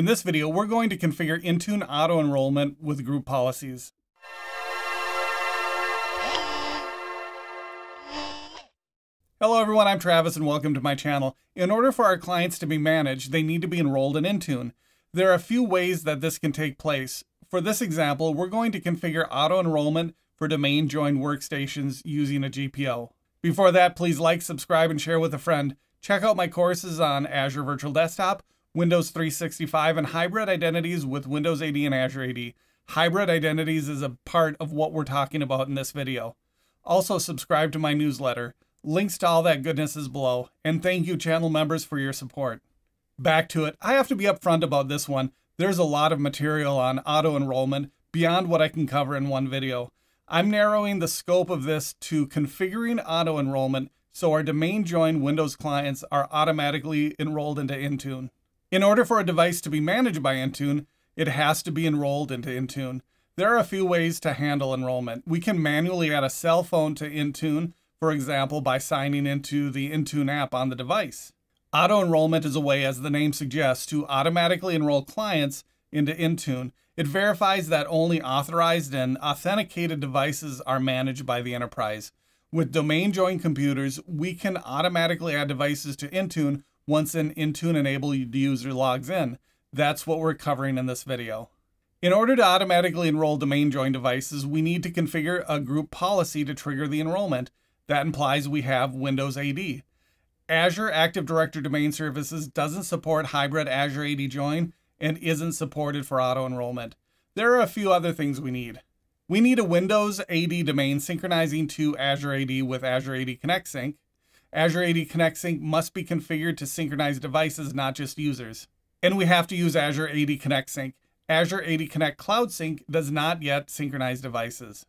In this video, we're going to configure Intune auto enrollment with group policies. Hello everyone, I'm Travis and welcome to my channel. In order for our clients to be managed, they need to be enrolled in Intune. There are a few ways that this can take place. For this example, we're going to configure auto enrollment for domain joined workstations using a GPO. Before that, please like, subscribe, and share with a friend. Check out my courses on Azure Virtual Desktop, Windows 365, and hybrid identities with Windows AD and Azure AD. Hybrid identities is a part of what we're talking about in this video. Also, subscribe to my newsletter. Links to all that goodness is below. And thank you, channel members, for your support. Back to it. I have to be upfront about this one. There's a lot of material on auto enrollment beyond what I can cover in one video. I'm narrowing the scope of this to configuring auto enrollment so our domain join Windows clients are automatically enrolled into Intune. In order for a device to be managed by Intune, it has to be enrolled into Intune. There are a few ways to handle enrollment. We can manually add a cell phone to Intune, for example, by signing into the Intune app on the device. Auto enrollment is a way, as the name suggests, to automatically enroll clients into Intune. It verifies that only authorized and authenticated devices are managed by the enterprise. With domain joined computers, we can automatically add devices to Intune once an Intune enabled user logs in. That's what we're covering in this video. In order to automatically enroll domain join devices, we need to configure a group policy to trigger the enrollment. That implies we have Windows AD. Azure Active Directory Domain Services doesn't support hybrid Azure AD join and isn't supported for auto enrollment. There are a few other things we need. We need a Windows AD domain synchronizing to Azure AD with Azure AD Connect Sync. Azure AD Connect Sync must be configured to synchronize devices, not just users. And we have to use Azure AD Connect Sync. Azure AD Connect Cloud Sync does not yet synchronize devices.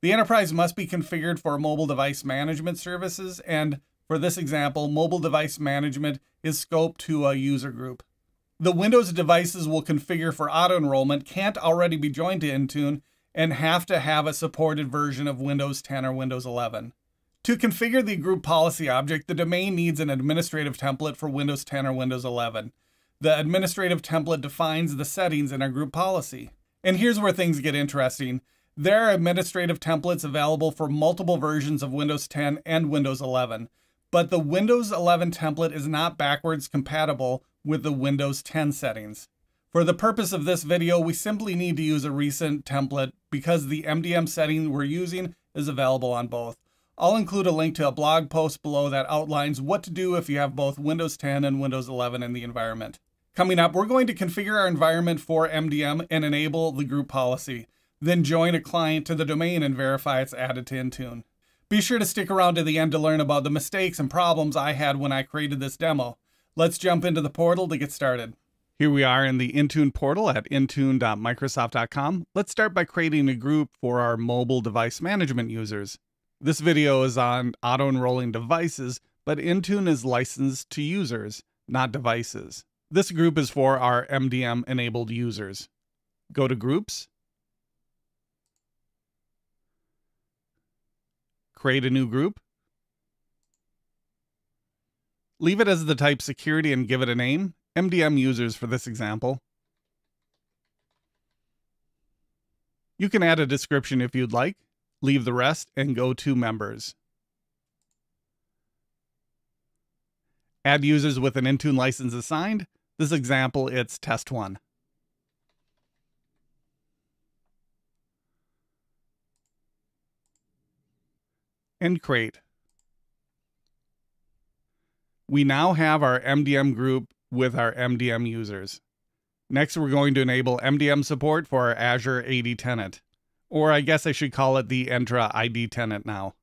The enterprise must be configured for mobile device management services, and for this example, mobile device management is scoped to a user group. The Windows devices will configure for auto enrollment can't already be joined to Intune and have to have a supported version of Windows 10 or Windows 11. To configure the group policy object, the domain needs an administrative template for Windows 10 or Windows 11. The administrative template defines the settings in our group policy. And here's where things get interesting. There are administrative templates available for multiple versions of Windows 10 and Windows 11, but the Windows 11 template is not backwards compatible with the Windows 10 settings. For the purpose of this video, we simply need to use a recent template because the MDM setting we're using is available on both. I'll include a link to a blog post below that outlines what to do if you have both Windows 10 and Windows 11 in the environment. Coming up, we're going to configure our environment for MDM and enable the group policy. Then join a client to the domain and verify it's added to Intune. Be sure to stick around to the end to learn about the mistakes and problems I had when I created this demo. Let's jump into the portal to get started. Here we are in the Intune portal at intune.microsoft.com. Let's start by creating a group for our mobile device management users. This video is on auto-enrolling devices, but Intune is licensed to users, not devices. This group is for our MDM-enabled users. Go to Groups, create a new group, leave it as the type security and give it a name, MDM users for this example. You can add a description if you'd like leave the rest, and go to members. Add users with an Intune license assigned. This example, it's test one. And create. We now have our MDM group with our MDM users. Next, we're going to enable MDM support for our Azure AD tenant or I guess I should call it the Entra ID tenant now.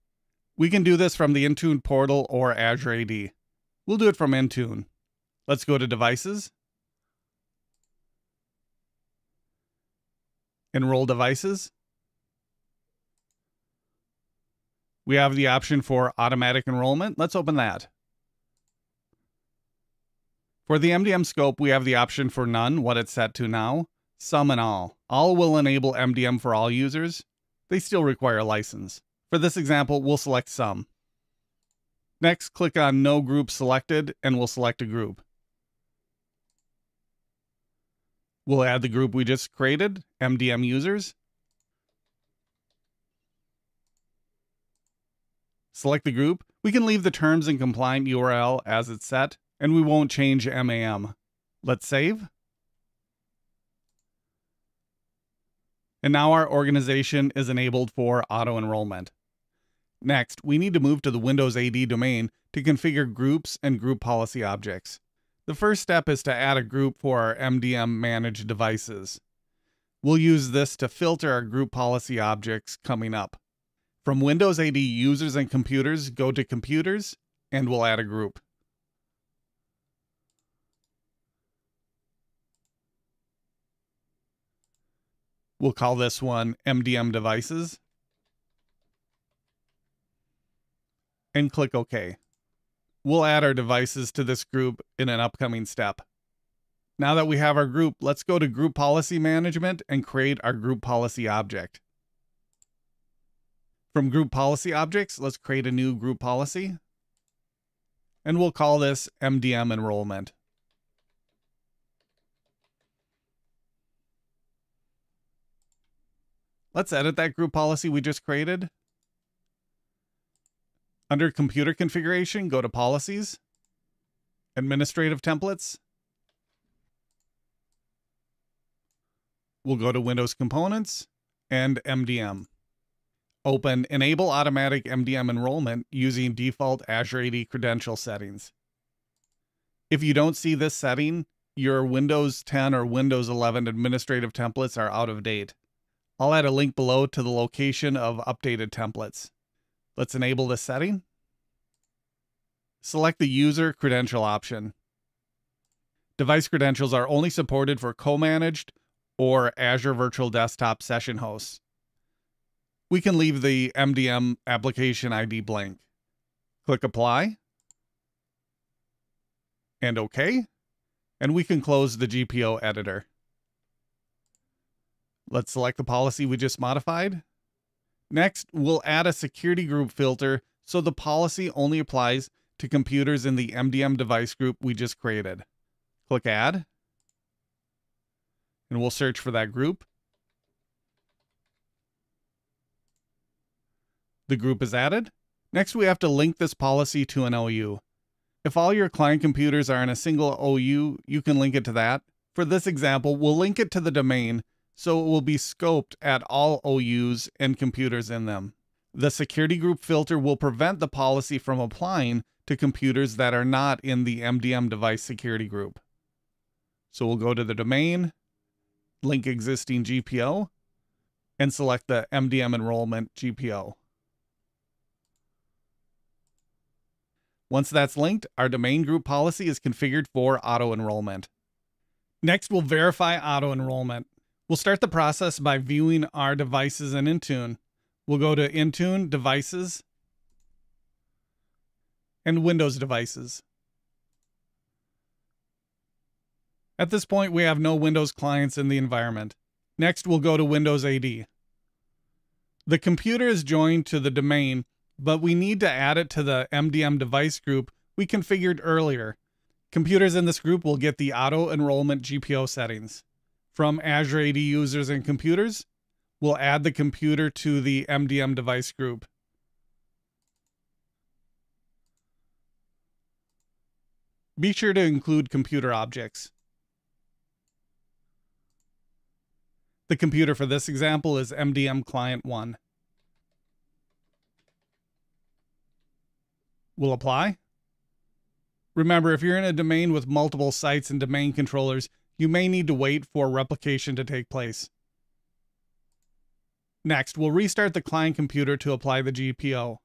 We can do this from the Intune portal or Azure AD. We'll do it from Intune. Let's go to Devices, Enroll Devices. We have the option for automatic enrollment. Let's open that. For the MDM scope, we have the option for none, what it's set to now some and all. All will enable MDM for all users. They still require a license. For this example, we'll select some. Next, click on No Group Selected and we'll select a group. We'll add the group we just created, MDM users. Select the group. We can leave the terms and compliant URL as it's set, and we won't change MAM. Let's save. And now our organization is enabled for auto enrollment. Next, we need to move to the Windows AD domain to configure groups and group policy objects. The first step is to add a group for our MDM managed devices. We'll use this to filter our group policy objects coming up. From Windows AD users and computers, go to computers, and we'll add a group. We'll call this one MDM devices. And click OK. We'll add our devices to this group in an upcoming step. Now that we have our group, let's go to Group Policy Management and create our Group Policy object. From Group Policy Objects, let's create a new group policy. And we'll call this MDM Enrollment. Let's edit that group policy we just created. Under Computer Configuration, go to Policies, Administrative Templates. We'll go to Windows Components and MDM. Open Enable Automatic MDM Enrollment using default Azure AD credential settings. If you don't see this setting, your Windows 10 or Windows 11 administrative templates are out of date. I'll add a link below to the location of updated templates. Let's enable this setting. Select the User Credential option. Device credentials are only supported for co-managed or Azure Virtual Desktop session hosts. We can leave the MDM application ID blank. Click Apply and OK, and we can close the GPO editor. Let's select the policy we just modified. Next, we'll add a security group filter so the policy only applies to computers in the MDM device group we just created. Click Add, and we'll search for that group. The group is added. Next, we have to link this policy to an OU. If all your client computers are in a single OU, you can link it to that. For this example, we'll link it to the domain so it will be scoped at all OUs and computers in them. The security group filter will prevent the policy from applying to computers that are not in the MDM device security group. So we'll go to the domain, link existing GPO, and select the MDM enrollment GPO. Once that's linked, our domain group policy is configured for auto enrollment. Next, we'll verify auto enrollment. We'll start the process by viewing our devices in Intune. We'll go to Intune, Devices, and Windows devices. At this point, we have no Windows clients in the environment. Next, we'll go to Windows AD. The computer is joined to the domain, but we need to add it to the MDM device group we configured earlier. Computers in this group will get the auto enrollment GPO settings from Azure AD users and computers. We'll add the computer to the MDM device group. Be sure to include computer objects. The computer for this example is MDM Client 1. We'll apply. Remember, if you're in a domain with multiple sites and domain controllers, you may need to wait for replication to take place. Next, we'll restart the client computer to apply the GPO.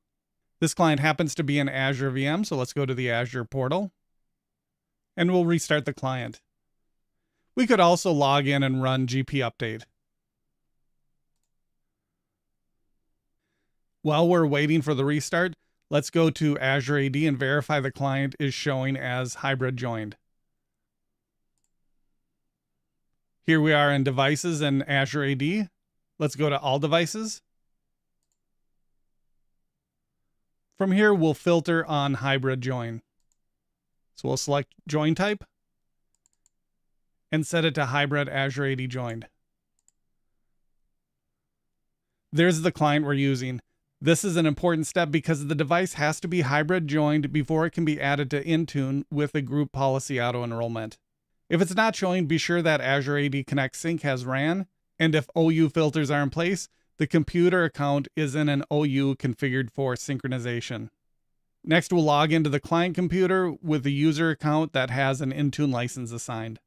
This client happens to be an Azure VM, so let's go to the Azure portal. And we'll restart the client. We could also log in and run GP update. While we're waiting for the restart, let's go to Azure AD and verify the client is showing as hybrid joined. Here we are in devices and Azure AD. Let's go to all devices. From here, we'll filter on hybrid join. So we'll select join type and set it to hybrid Azure AD joined. There's the client we're using. This is an important step because the device has to be hybrid joined before it can be added to Intune with a group policy auto enrollment. If it's not showing, be sure that Azure AD Connect Sync has ran, and if OU filters are in place, the computer account is in an OU configured for synchronization. Next, we'll log into the client computer with the user account that has an Intune license assigned.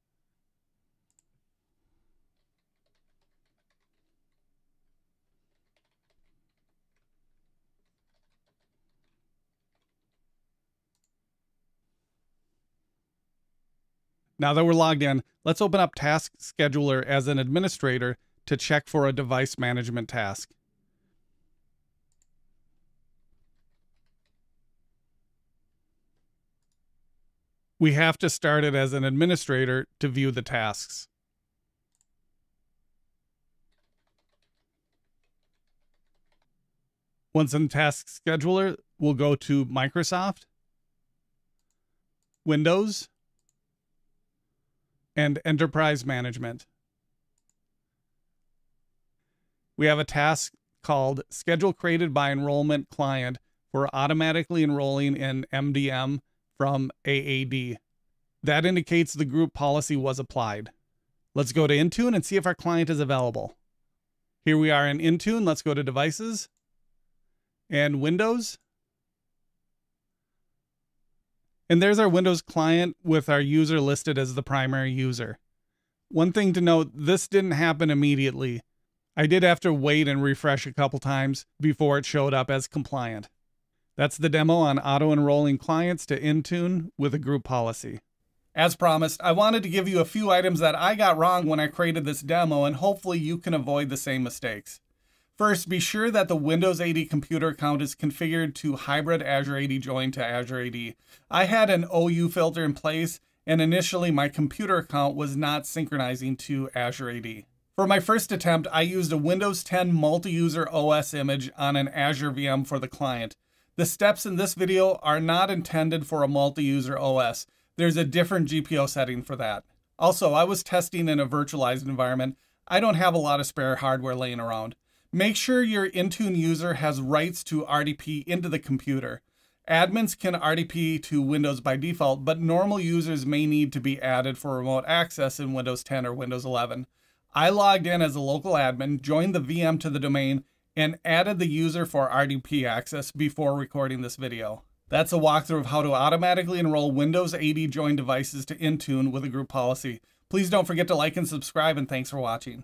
Now that we're logged in, let's open up Task Scheduler as an administrator to check for a device management task. We have to start it as an administrator to view the tasks. Once in Task Scheduler, we'll go to Microsoft, Windows, and enterprise management. We have a task called schedule created by enrollment client for automatically enrolling in MDM from AAD. That indicates the group policy was applied. Let's go to Intune and see if our client is available. Here we are in Intune. Let's go to Devices and Windows. And there's our Windows client with our user listed as the primary user. One thing to note, this didn't happen immediately. I did have to wait and refresh a couple times before it showed up as compliant. That's the demo on auto-enrolling clients to Intune with a group policy. As promised, I wanted to give you a few items that I got wrong when I created this demo and hopefully you can avoid the same mistakes. First, be sure that the Windows AD computer account is configured to hybrid Azure AD join to Azure AD. I had an OU filter in place, and initially my computer account was not synchronizing to Azure AD. For my first attempt, I used a Windows 10 multi-user OS image on an Azure VM for the client. The steps in this video are not intended for a multi-user OS. There's a different GPO setting for that. Also, I was testing in a virtualized environment. I don't have a lot of spare hardware laying around. Make sure your Intune user has rights to RDP into the computer. Admins can RDP to Windows by default, but normal users may need to be added for remote access in Windows 10 or Windows 11. I logged in as a local admin, joined the VM to the domain, and added the user for RDP access before recording this video. That's a walkthrough of how to automatically enroll Windows AD joined devices to Intune with a group policy. Please don't forget to like and subscribe, and thanks for watching.